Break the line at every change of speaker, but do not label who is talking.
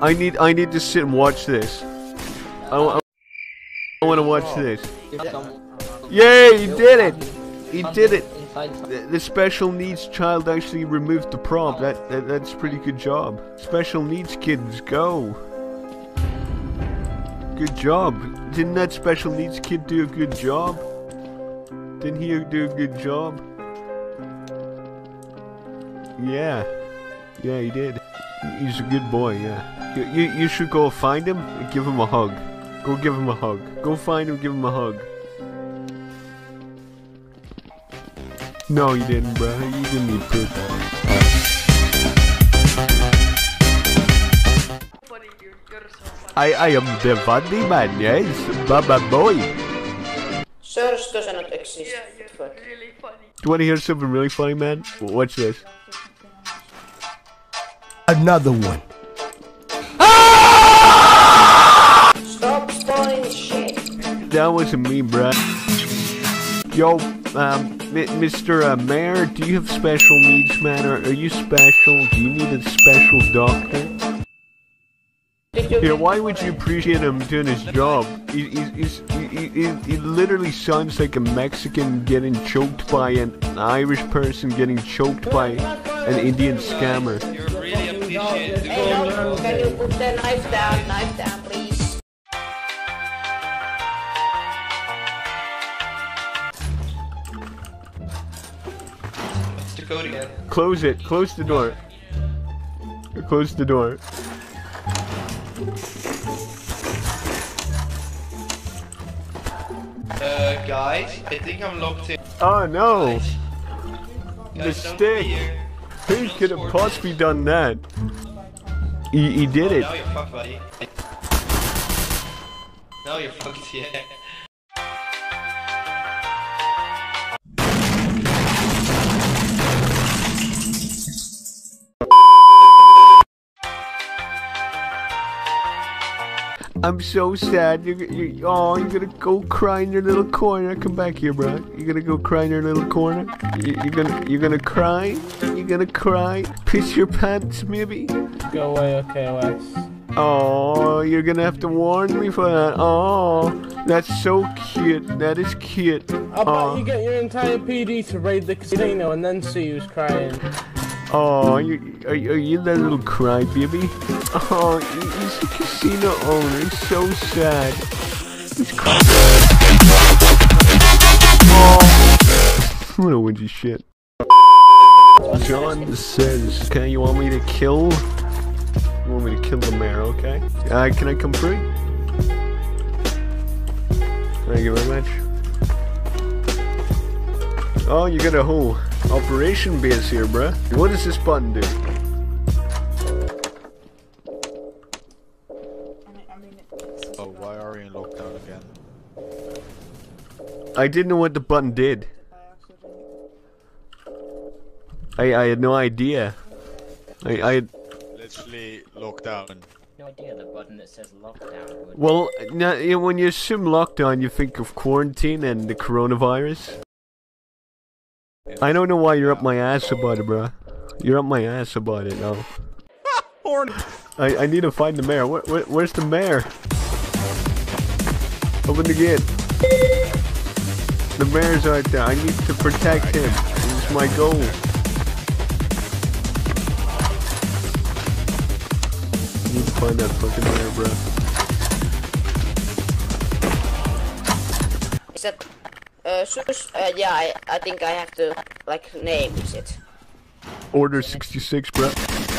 I need I need to sit and watch this. I, I, I want to watch this. Yay! He did it! He did it! The, the special needs child actually removed the prompt. That, that that's a pretty good job. Special needs kids go. Good job. Didn't that special needs kid do a good job? Didn't he do a good job? Yeah. Yeah, he did. He's a good boy, yeah. You, you, you should go find him and give him a hug. Go give him a hug. Go find him, give him a hug. No, you didn't, bro. You didn't need proof.
funny, dude. You're.
I, I am the funny man, yes. Baba boy.
Sirs does not exist.
Yeah, you're really funny.
Do you want to hear something really funny, man? Watch this.
Another one.
Stop spawning shit.
That wasn't me, bruh. Yo, um, Mr. Uh, Mayor, do you have special needs, man? Or are you special? Do you need a special doctor?
Did you
Here, why would you appreciate him doing his job? He, he, he's, he, he, he he literally sounds like a Mexican getting choked by an, an Irish person getting choked by an Indian scammer.
You're really appreciated.
Hey, no, can you put the knife down? Knife down, please.
What's the code again?
Close it. Close the door. Close the door.
Uh, guys, I think I'm locked in.
Oh no!
Guys, don't
Mistake.
fear.
Who could have possibly done that? He, he did it.
now you're fucked, buddy. Now you're fucked, yeah.
I'm so sad. You're, you're, oh, you're gonna go cry in your little corner. Come back here, bro. You're gonna go cry in your little corner. You, you're gonna, you're gonna cry. You're gonna cry. Piss your pants, maybe.
Go away, okay, OS.
Oh, you're gonna have to warn me for that. Oh, that's so cute. That is cute.
How about
Oh,
you get your entire PD to raid the casino and then see who's crying?
Oh, you, are, you- are you that little crybaby? Oh, he's a casino owner. He's so sad. He's crying. Oh, what a whingy shit. John says, "Okay, you want me to kill? You want me to kill the mayor? Okay. Uh, can I come free? Thank you very much. Oh, you got a whole operation base here, bruh. What does this button do?
Oh, why are we in lockdown again?
I didn't know what the button did. I I had no idea. I I had,
Literally lockdown.
No idea the button that says lockdown
well, now, you know, when you assume lockdown, you think of quarantine and the coronavirus. I don't know why you're up my ass about it, bruh. You're up my ass about it now. I I need to find the mayor. Where, where where's the mayor? Open the gate. The mayor's out there. I need to protect him. It's my goal. I need to find that fucking mayor, bro.
Is that uh? Uh, yeah, I, I think I have to like name it.
Order 66, bro.